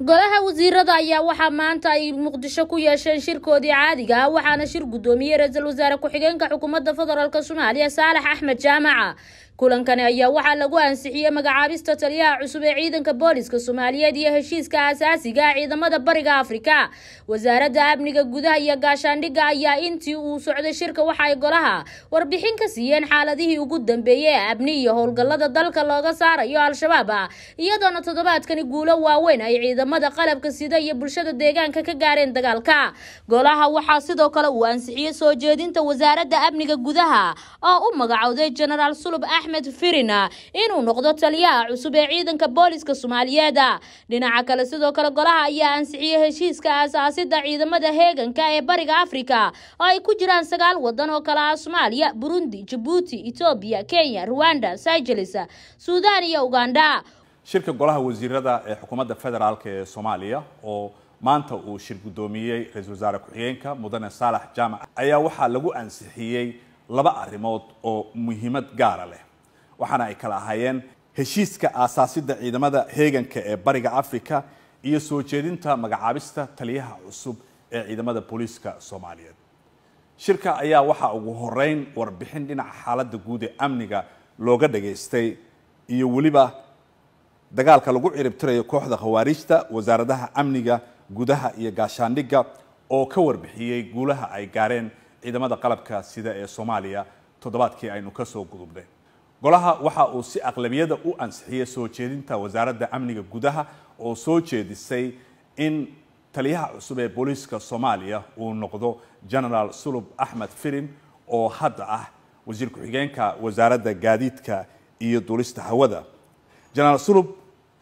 golaha wasiirada ayaa waxaa maanta ay muqdisho ku yeesheen shirkoodii caadiga ah waxaana shir guddoomiyey ra'iisul wasaare ku-xigeenka xukuumadda federaalk soomaaliya saalax axmed jaamaca kulankani ayaa waxaa lagu ansixiyey magacaabista taliyaha cusub ee ciidanka booliska soomaaliyeed iyo heshiiska asaasiga ah ciidamada bariga afrika. Wasaaradda amniga gudaha iyo gaashaandhigga ayaa intii uu socday shirka waxa ay golaha warbixin ka siiyeen xaaladihii ugu dambeeyey ee amni iyo howlgallada dalka looga saarayo al-shabaab ah iyadoona toddobaadkani guulo waaweyn ay ciidamada qalabka sida iyo bulshada deegaanka ka gaareen dagaalka. Golaha waxaa sidoo kale uu ansixiyey soo jeedinta wasaaradda amniga gudaha oo u magacowday genaraal sulub axmed firina inuu noqdo taliyaha cusub ee ciidanka booliska soomaaliyeed. Dhinaca kale sidoo kale golaha ayaa ansixiyey heshiiska aasaasida ciidamada heeganka ee bariga afrika oo ay ku jiraan sagaal wadan oo kale ah soomaaliya burundi jabuuti etoobiya kenya ruwanda sygelis suudaan iyo uganda. Shirka golaha wasiirada ee xukuumadda federaalk ee soomaaliya oo maanta uu shir guddoomiyey ra'iisul wasaare ku-xigeenka mudane saalax jaamac ayaa waxaa lagu ansixiyey laba arrimood oo muhiimad gaara leh waxaana ay kala ahaayeen heshiiska aasaasidda ciidamada heeganka ee bariga africa iyo soo jeedinta magacaabista taliyaha cusub ee ciidamada booliiska soomaaliyeed. Shirka ayaa waxaa ugu horeyn warbixin dhinaca xaaladda guud ee amniga looga dhageystay iyo weliba dagaalka lagu ciribtirayo kooxda khawaarijta wasaaradaha amniga gudaha iyo gaashaandhigga oo ka warbixiyey guulaha ay gaareen ciidamada qalabka sida ee soomaaliya toddobaadkii aynu ka soo gudubnay golaha waxa uu si aqlabiyada u ansixiyey soo jeedinta wasaaradda amniga gudaha oo soo jeedisay in taliyaha cusub ee booliiska soomaaliya uu noqdo genaraal sulub axmed firin oo hadda ah wasiir ku-xigeenka wasaaradda gaadiidka iyo duulista hawada. Genaraal sulub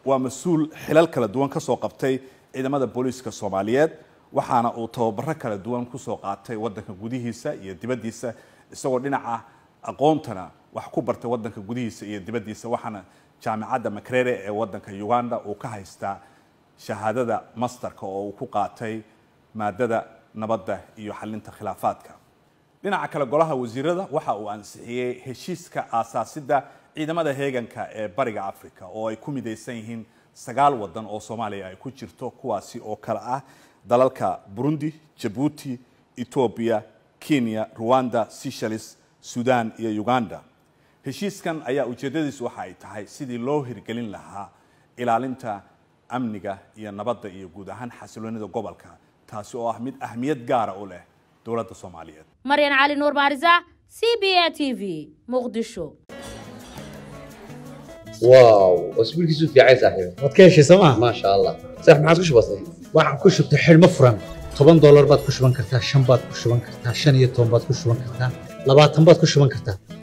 waa mas'uul xilal kala duwan ka soo qabtay ciidamada booliiska soomaaliyeed waxaana uu tababaro kala duwan ku soo qaatay wadanka gudihiisa iyo dibaddiisa isagoo dhinaca aqoontana wax ku bartay wadanka gudihiisa iyo dibaddiisa waxaana jaamicadda makrere ee wadanka uganda uu ka haystaa shahaadada masterka oo uu ku qaatay maadada nabadda iyo xalinta khilaafaadka. Dhinaca kale golaha wasiirada waxa uu ansixiyey heshiiska aasaasidda ciidamada heeganka ee bariga africa oo ay ku midaysan yihiin sagaal wadan oo soomaaliya ay ku jirto kuwaasi oo kale ah dalalka burundi jabuuti etoobiya kenya ruwanda seychelles sudan iyo uganda heshiiskan ayaa ujeedadiisu waxa ay tahay sidii loo hirgelin lahaa ilaalinta amniga iyo nabadda iyo guud ahaan xasiloonida gobolka taasi oo ah mid ahmiyad gaara u leh dowladda soomaaliyeed maryan cali nuur maarisa c b a t v muqdisho واو واسبوعك في عايز صاحبي waad ka heshay sooma ما شاء الله صح ما عادش بسيط waxaan ku shubtay xidhmo furan toban doolar baad ku shuban kartaa shan baad ku shuban kartaa shan iyo toban baad ku shuban kartaa labaatan baad ku shuban kartaa.